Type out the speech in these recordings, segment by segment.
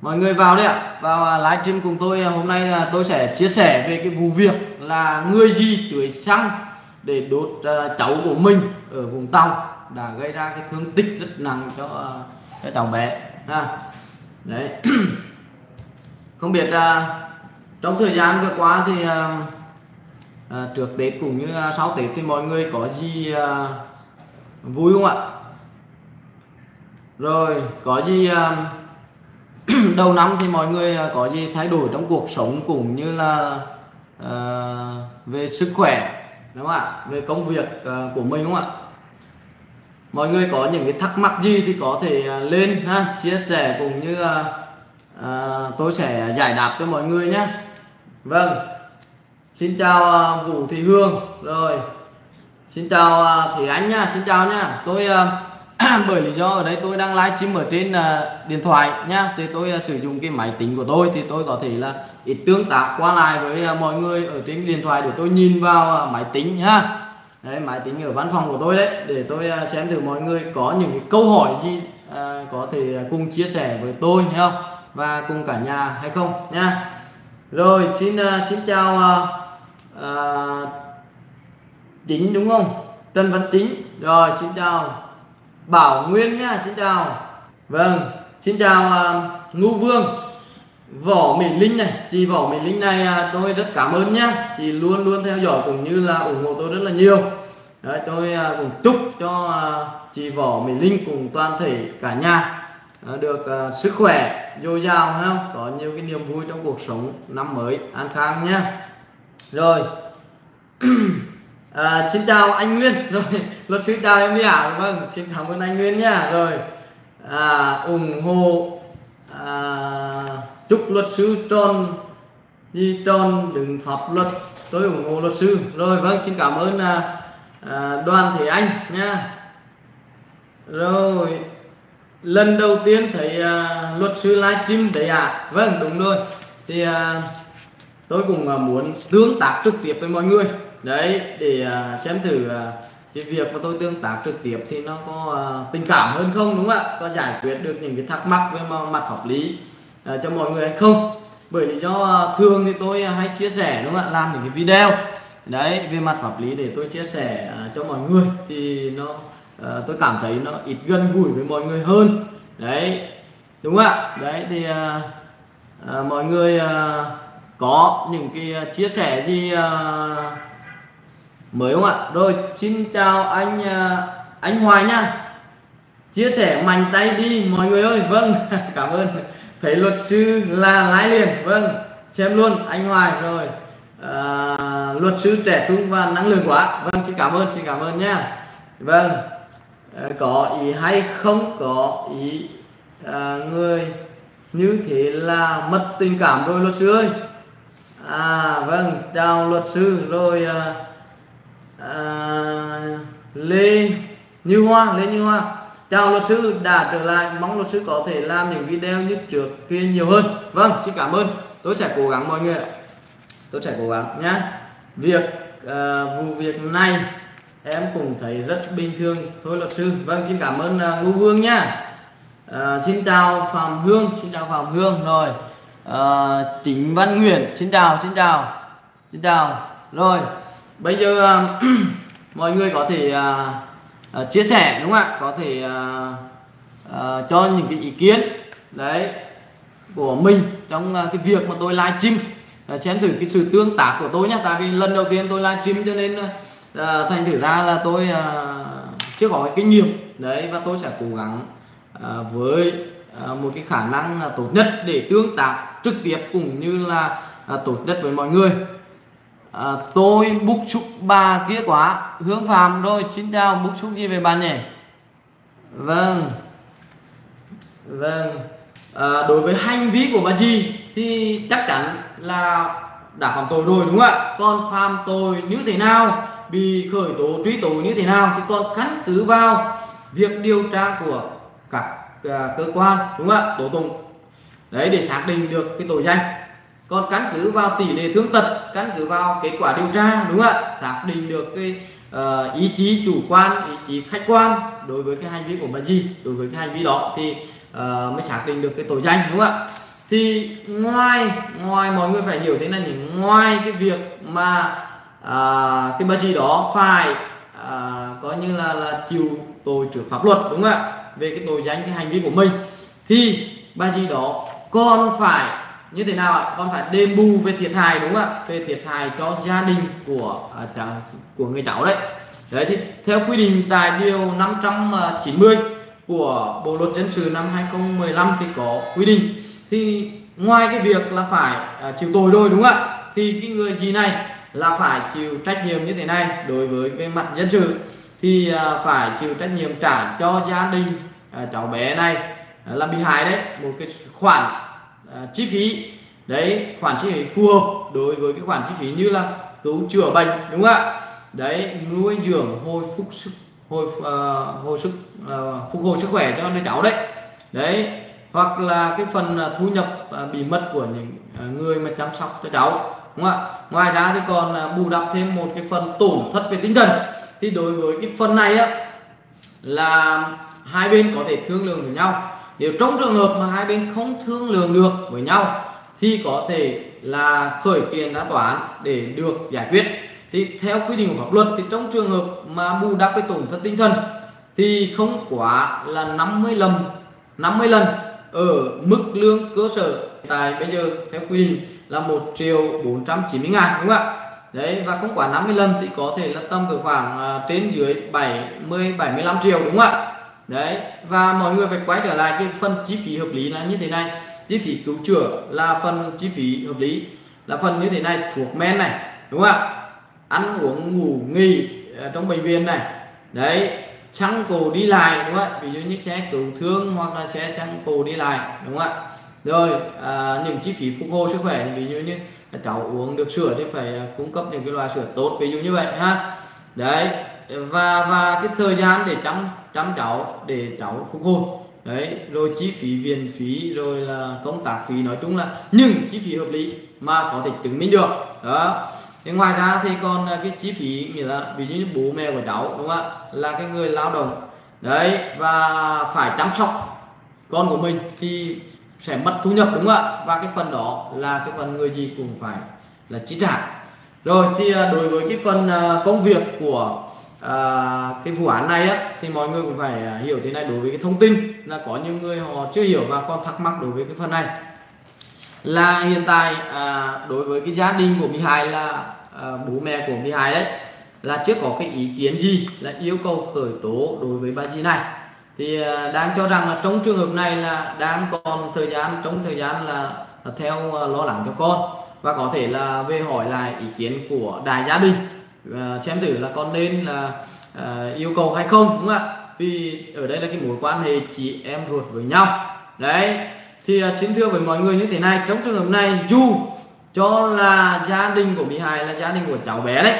mọi người vào đây ạ. Vào à, livestream cùng tôi à, hôm nay à, tôi sẽ chia sẻ về cái vụ việc là người gì tưới xăng để đốt uh, cháu của mình ở vùng tàu đã gây ra cái thương tích rất nặng cho uh, cháu bé ha. Đấy. Không biết uh, trong thời gian vừa qua thì uh, uh, trước tết cũng như uh, sau tết thì mọi người có gì uh, vui không ạ? Rồi có gì uh, đầu năm thì mọi người à, có gì thay đổi trong cuộc sống cũng như là uh, về sức khỏe đúng không ạ? Về công việc uh, của mình đúng không ạ? Mọi người có những cái thắc mắc gì thì có thể uh, lên ha chia sẻ cũng như uh, uh, tôi sẽ giải đáp cho mọi người nhé. Vâng. Xin chào uh, vũ thị hương. Rồi. Xin chào uh, thị ánh nha. Xin chào nha. Tôi uh, bởi lý do ở đây tôi đang livestream ở trên uh, điện thoại nhá. Thì tôi uh, sử dụng cái máy tính của tôi. Thì tôi có thể là ít tương tác qua lại với uh, mọi người ở trên điện thoại để tôi nhìn vào uh, máy tính nhá. Đấy máy tính ở văn phòng của tôi đấy. Để tôi uh, xem thử mọi người có những cái câu hỏi gì uh, có thể cùng chia sẻ với tôi không? Và cùng cả nhà hay không nhá. Rồi xin uh, xin chào uh, uh, chính đúng không? Trần Văn Chính. Rồi xin chào. Bảo Nguyên nhá xin chào. Vâng xin chào à, uh, Ngô Vương. Võ Mỹ Linh này chị Võ Mỹ Linh này uh, tôi rất cảm ơn nhá. Chị luôn luôn theo dõi cũng như là ủng hộ tôi rất là nhiều. Đấy, tôi uh, cũng chúc cho uh, chị Võ Mỹ Linh cùng toàn thể cả nhà uh, được uh, sức khỏe dồi dào không? Có nhiều cái niềm vui trong cuộc sống năm mới an khang nhá. Rồi. à, xin chào anh Nguyên. Rồi luật sư chào em đi ạ vâng xin cảm ơn anh Nguyên nhá. Rồi à, ủng hộ à, chúc luật sư tròn đi tròn đừng pháp luật. Tôi ủng hộ luật sư. Rồi vâng xin cảm ơn à, à, đoàn thể anh nha rồi lần đầu tiên thấy à, luật sư livestream đấy à vâng đúng rồi. Thì à, tôi cũng à, muốn tương tác trực tiếp với mọi người đấy để à, xem thử à, cái việc mà tôi tương tác trực tiếp thì nó có à, tình cảm hơn không đúng không ạ? Có giải quyết được những cái thắc mắc về mặt pháp lý cho mọi người hay không? Bởi lý do thường thì tôi hay chia sẻ đúng không ạ? Làm những cái video. Đấy về mặt pháp lý để tôi chia sẻ cho mọi người thì nó tôi cảm thấy nó ít gần gũi với mọi người hơn. Đấy đúng không ạ? Đấy thì à, à, mọi người à, có những cái chia sẻ gì à, mới không ạ? Rồi xin chào anh à, anh Hoài nha. Chia sẻ mạnh tay đi mọi người ơi. Vâng cảm ơn thấy luật sư là lái liền. Vâng xem luôn anh Hoài. Rồi à, luật sư trẻ trung và năng lượng quá. Vâng xin cảm ơn xin cảm ơn nha. Vâng à, có ý hay không? Có ý à, người như thế là mất tình cảm rồi luật sư ơi. À vâng chào luật sư. Rồi à, à, Lê Như Hoa Lê Như Hoa. Chào luật sư đã trở lại. Mong luật sư có thể làm những video như trước kia nhiều hơn. Vâng xin cảm ơn. Tôi sẽ cố gắng mọi người tôi sẽ cố gắng nhé việc uh, vụ việc này em cũng thấy rất bình thường. Thôi luật sư vâng xin cảm ơn uh, ngô hương nhá. Uh, xin chào phạm hương xin chào phạm hương. Rồi uh, chính văn nguyễn xin chào xin chào. Xin chào. Rồi bây giờ mọi người có thể uh, uh, chia sẻ đúng không ạ? Có thể uh, uh, cho những cái ý kiến đấy của mình trong uh, cái việc mà tôi livestream. Uh, xem thử cái sự tương tác của tôi nhé tại vì lần đầu tiên tôi livestream cho nên uh, thành thử ra là tôi uh, chưa có cái kinh nghiệm. Đấy và tôi sẽ cố gắng uh, với uh, một cái khả năng uh, tốt nhất để tương tác trực tiếp cũng như là uh, tốt nhất với mọi người à, tôi bức xúc bà kia quá. Hướng phàm rồi xin chào bức xúc gì về bà nhỉ? Vâng. Vâng. À, đối với hành vi của bà gì thì chắc chắn là đã phạm tội rồi đúng không ạ? Còn phạm tội như thế nào bị khởi tố truy tố như thế nào thì còn căn cứ vào việc điều tra của các uh, cơ quan đúng không ạ? Tố tụng. Đấy để xác định được cái tội danh còn căn cứ vào tỷ lệ thương tật căn cứ vào kết quả điều tra đúng không ạ? Xác định được cái uh, ý chí chủ quan ý chí khách quan đối với cái hành vi của bà gì đối với cái hành vi đó thì uh, mới xác định được cái tội danh đúng không ạ? Thì ngoài ngoài mọi người phải hiểu thế này thì ngoài cái việc mà uh, cái bà gì đó phải uh, có như là là chịu tội trước pháp luật đúng không ạ? Về cái tội danh cái hành vi của mình thì bà gì đó còn phải như thế nào ạ? Còn phải đền bù về thiệt hại đúng không ạ? Về thiệt hại cho gia đình của à, của người cháu đấy. Đấy thì theo quy định tại điều 590 của bộ luật dân sự năm 2015 thì có quy định. Thì ngoài cái việc là phải à, chịu tội rồi đúng không ạ? Thì cái người gì này là phải chịu trách nhiệm như thế này đối với về mặt dân sự? Thì à, phải chịu trách nhiệm trả cho gia đình à, cháu bé này à, là bị hại đấy. Một cái khoản à, chi phí. Đấy khoản chi phí phù hợp đối với cái khoản chi phí như là cứu chữa bệnh đúng không ạ? Đấy nuôi dưỡng hồi phục sức hồi uh, hồi sức uh, phục hồi sức khỏe cho đứa cháu đấy. Đấy hoặc là cái phần à, thu nhập uh, bị mất của những uh, người mà chăm sóc cho cháu đúng không ạ? Ngoài ra thì còn uh, bù đắp thêm một cái phần tổn thất về tinh thần. Thì đối với cái phần này á là hai bên có thể thương lượng với nhau nếu trong trường hợp mà hai bên không thương lượng được với nhau, thì có thể là khởi kiện ra tòa án để được giải quyết. Thì theo quy định của pháp luật, thì trong trường hợp mà bù đắp cái tổn thất tinh thần, thì không quá là 50 lần 50 lần ở mức lương cơ sở. Tại bây giờ, theo quy định là 1 triệu 490 ngàn, đúng không ạ? Đấy, và không quá 50 lần thì có thể là tầm cỡ khoảng à, trên dưới 70 75 triệu, đúng không ạ? Đấy và mọi người phải quay trở lại cái phần chi phí hợp lý là như thế này. Chi phí cứu chữa là phần chi phí hợp lý là phần như thế này thuộc men này đúng không ạ? Ăn uống ngủ nghỉ ờ, trong bệnh viện này. Đấy xăng cổ đi lại đúng không ạ? Ví dụ như xe cứu thương hoặc là xe xăng cổ đi lại đúng không ạ? Rồi à, những chi phí phục hồi sức khỏe ví dụ như à, cháu uống được sữa thì phải à, cung cấp những cái loại sữa tốt ví dụ như vậy ha. Đấy và và cái thời gian để chăm chăm cháu, để cháu phục hồi. Đấy, rồi chi phí viện phí, rồi là công tác phí nói chung là những chi phí hợp lý mà có thể chứng minh được. Đó. Thì ngoài ra thì còn cái chi phí, nghĩa là ví dụ như bố mẹ của cháu, đúng không ạ? Là cái người lao động. Đấy, và phải chăm sóc con của mình thì sẽ mất thu nhập, đúng không ạ? Và cái phần đó là cái phần người gì cũng phải là chi trả. Rồi thì à, đối với cái phần à, công việc của à, cái vụ án này á thì mọi người cũng phải à, hiểu thế này đối với cái thông tin là có nhiều người họ chưa hiểu và còn thắc mắc đối với cái phần này. Là hiện tại à, đối với cái gia đình của bị hại là à, bố mẹ của bị hại đấy là chưa có cái ý kiến gì là yêu cầu khởi tố đối với bà chị này. Thì à, đang cho rằng là trong trường hợp này là đang còn thời gian trong thời gian là, là theo à, lo lắng cho con và có thể là về hỏi lại ý kiến của đại gia đình xem thử là con nên là à, yêu cầu hay không đúng không ạ? Vì ở đây là cái mối quan hệ chị em ruột với nhau. Đấy. Thì uh, xin thưa với mọi người như thế này trong trường hợp này dù cho là gia đình của bị hại là gia đình của cháu bé đấy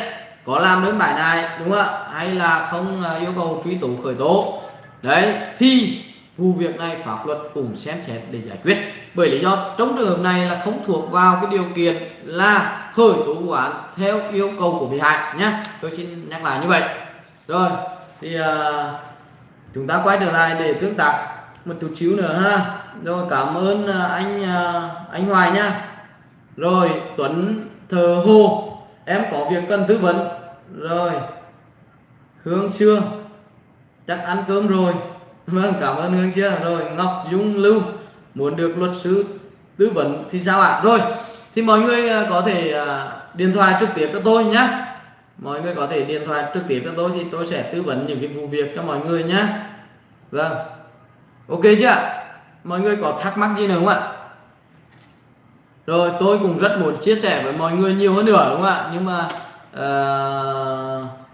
có làm đơn bài này đúng không ạ? Hay là không uh, yêu cầu truy tố khởi tố. Đấy. Thì vụ việc này pháp luật cũng xem xét để giải quyết. Bởi lý do trong trường hợp này là không thuộc vào cái điều kiện là khởi tố vụ án theo yêu cầu của bị hại nhé tôi xin nhắc lại như vậy. Rồi thì uh, chúng ta quay trở lại để tương tác một chút xíu nữa ha. Rồi cảm ơn à, anh uh, anh Hoài nhá. Rồi Tuấn thờ hồ em có việc cần tư vấn. Rồi Hương Sương chắc ăn cơm rồi vâng cảm ơn Hương chưa rồi. Ngọc Dung Lưu muốn được luật sư tư vấn thì sao ạ? À? rồi thì mọi người à, có thể à, điện thoại trực tiếp cho tôi nhé. Mọi người có thể điện thoại trực tiếp cho tôi thì tôi sẽ tư vấn những cái vụ việc cho mọi người nhé. Vâng. Ok chưa mọi người có thắc mắc gì nữa không ạ? Rồi tôi cũng rất muốn chia sẻ với mọi người nhiều hơn nữa đúng không ạ? Nhưng mà uh,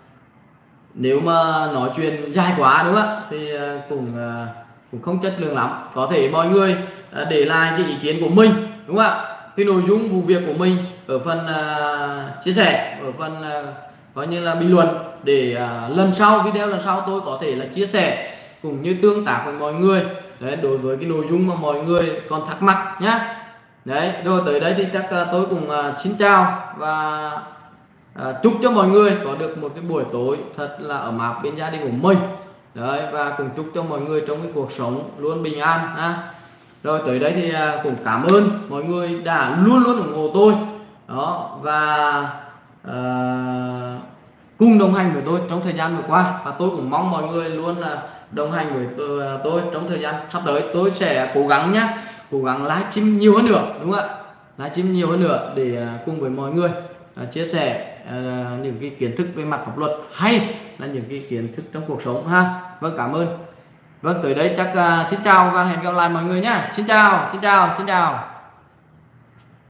nếu mà nói chuyện dài quá đúng không ạ? Thì ờ, cũng ờ, cũng không chất lượng lắm. Có thể mọi người ờ, để lại cái ý kiến của mình đúng không ạ? Cái nội dung vụ việc của mình ở phần uh, chia sẻ ở phần uh, coi như là bình luận để uh, lần sau video lần sau tôi có thể là chia sẻ cũng như tương tác với mọi người. Đấy đối với cái nội dung mà mọi người còn thắc mắc nhé đấy rồi tới đây thì chắc uh, tôi cũng uh, xin chào và à, chúc cho mọi người có được một cái buổi tối thật là ấm áp bên gia đình của mình. Đấy và cùng chúc cho mọi người trong cái cuộc sống luôn bình an ha. Rồi tới đây thì à, cũng cảm ơn mọi người đã luôn luôn ủng hộ tôi. Đó và uh, cùng đồng hành với tôi trong thời gian vừa qua. Và tôi cũng mong mọi người luôn là đồng hành với tôi, à, tôi trong thời gian sắp tới. Tôi sẽ cố gắng nhé cố gắng livestream nhiều hơn nữa đúng không ạ? Livestream nhiều hơn nữa để cùng với mọi người uh, chia sẻ uh, những cái kiến thức về mặt pháp luật hay là những cái kiến thức trong cuộc sống ha? Vâng cảm ơn. Vâng tới đây chắc uh, xin chào và hẹn gặp lại mọi người nhé xin chào xin chào xin chào.